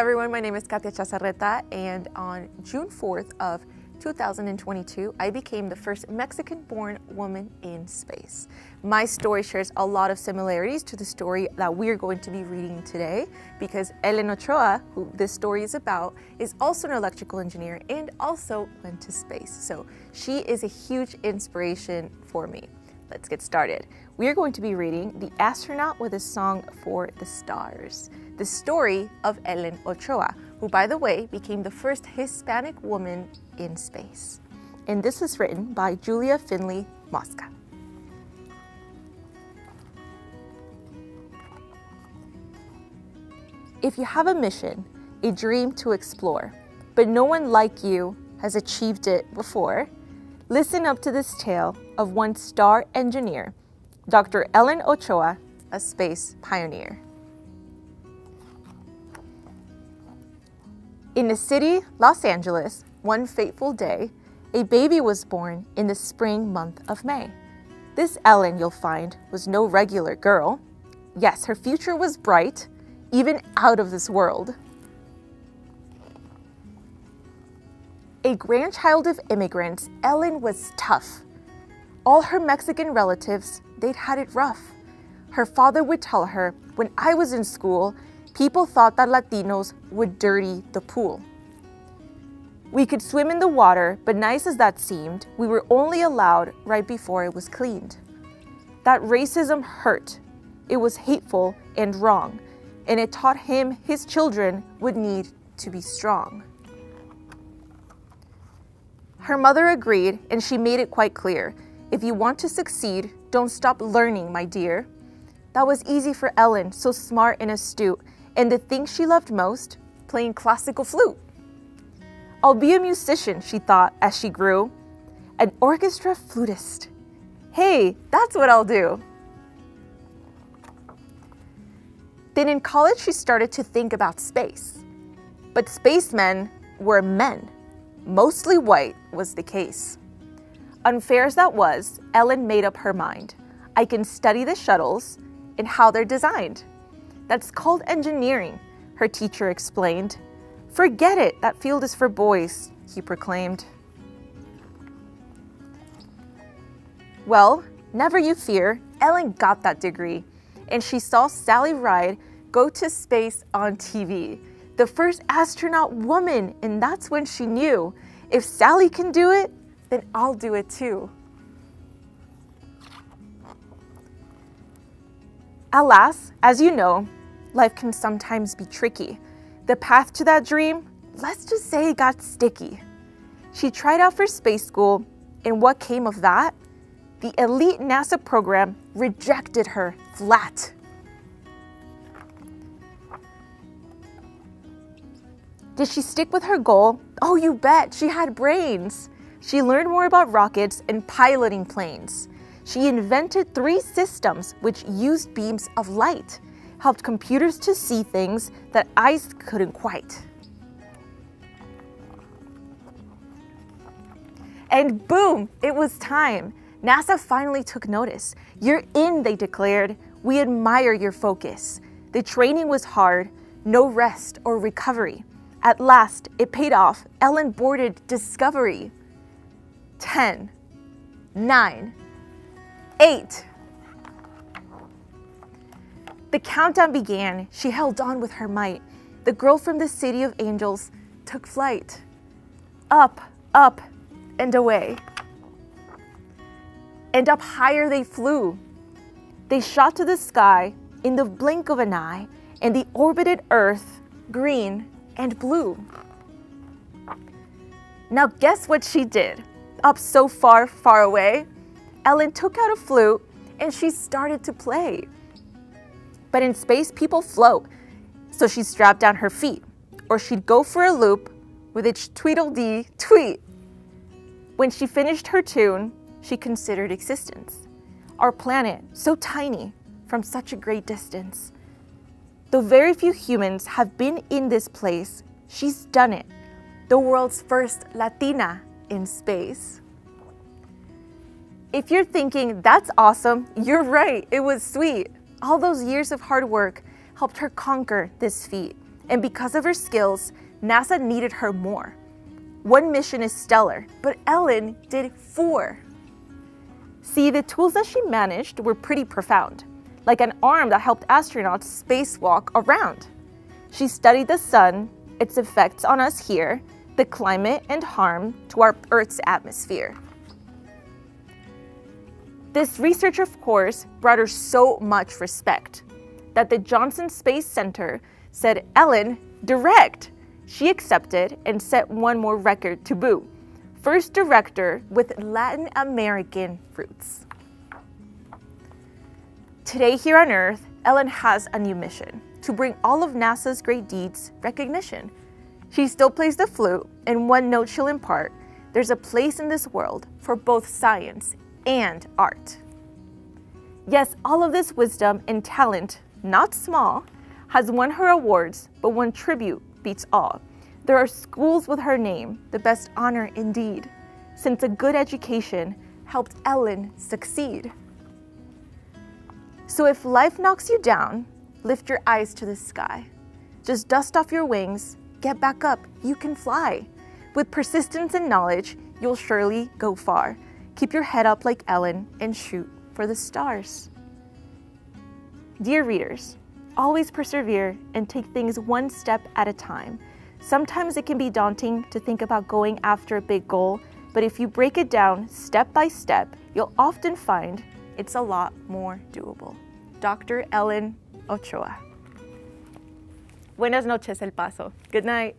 everyone, my name is Katya Echazarreta and on June 4th of 2022, I became the first Mexican-born woman in space. My story shares a lot of similarities to the story that we're going to be reading today because Ellen Ochoa, who this story is about, is also an electrical engineer and also went to space. So she is a huge inspiration for me. Let's get started. We are going to be reading The Astronaut with a Song for the Stars, the story of Ellen Ochoa, who, by the way, became the first Hispanic woman in space. And this was written by Julia Finley Mosca. If you have a mission, a dream to explore, but no one like you has achieved it before, listen up to this tale of one star engineer, Dr. Ellen Ochoa, a space pioneer. In the city, Los Angeles, one fateful day, a baby was born in the spring month of May. This Ellen, you'll find, was no regular girl. Yes, her future was bright, even out of this world. A grandchild of immigrants, Ellen was tough. All her Mexican relatives, they'd had it rough. Her father would tell her, when I was in school, people thought that Latinos would dirty the pool. We could swim in the water, but nice as that seemed, we were only allowed right before it was cleaned. That racism hurt. It was hateful and wrong, and it taught him his children would need to be strong. Her mother agreed, and she made it quite clear. If you want to succeed, don't stop learning, my dear. That was easy for Ellen, so smart and astute, and the thing she loved most, playing classical flute. I'll be a musician, she thought as she grew. An orchestra flutist. Hey, that's what I'll do. Then in college, she started to think about space. But spacemen were men. Mostly white was the case. Unfair as that was, Ellen made up her mind. I can study the shuttles and how they're designed. That's called engineering, her teacher explained. Forget it, that field is for boys, he proclaimed. Well, never you fear, Ellen got that degree, and she saw Sally Ride go to space on TV. The first astronaut woman, and that's when she knew if Sally can do it, then I'll do it too. Alas, as you know, life can sometimes be tricky. The path to that dream, let's just say it got sticky. She tried out for space school, and what came of that? The elite NASA program rejected her flat. Did she stick with her goal? Oh, you bet, she had brains. She learned more about rockets and piloting planes. She invented three systems which used beams of light helped computers to see things that eyes couldn't quite. And boom, it was time. NASA finally took notice. You're in, they declared. We admire your focus. The training was hard, no rest or recovery. At last, it paid off. Ellen boarded Discovery. 10, 9, 8, the countdown began. She held on with her might. The girl from the city of angels took flight. Up, up, and away. And up higher they flew. They shot to the sky in the blink of an eye, and they orbited Earth, green and blue. Now, guess what she did? Up so far, far away, Ellen took out a flute and she started to play. But in space, people float, so she strapped down her feet, or she'd go for a loop with each tweedledee tweet. When she finished her tune, she considered existence. Our planet, so tiny, from such a great distance. Though very few humans have been in this place, she's done it. The world's first Latina in space. If you're thinking, that's awesome, you're right, it was sweet. All those years of hard work helped her conquer this feat, And because of her skills, NASA needed her more. One mission is stellar, but Ellen did four. See, the tools that she managed were pretty profound, like an arm that helped astronauts spacewalk around. She studied the sun, its effects on us here, the climate and harm to our Earth's atmosphere. This research, of course, brought her so much respect that the Johnson Space Center said, Ellen, direct! She accepted and set one more record to boot. First director with Latin American roots. Today, here on Earth, Ellen has a new mission to bring all of NASA's great deeds recognition. She still plays the flute, and one note she'll impart there's a place in this world for both science and art. Yes, all of this wisdom and talent, not small, has won her awards, but one tribute beats all. There are schools with her name, the best honor indeed, since a good education helped Ellen succeed. So if life knocks you down, lift your eyes to the sky. Just dust off your wings, get back up, you can fly. With persistence and knowledge, you'll surely go far. Keep your head up like Ellen and shoot for the stars. Dear readers, always persevere and take things one step at a time. Sometimes it can be daunting to think about going after a big goal, but if you break it down step by step, you'll often find it's a lot more doable. Dr. Ellen Ochoa. Buenas noches, El Paso. Good night.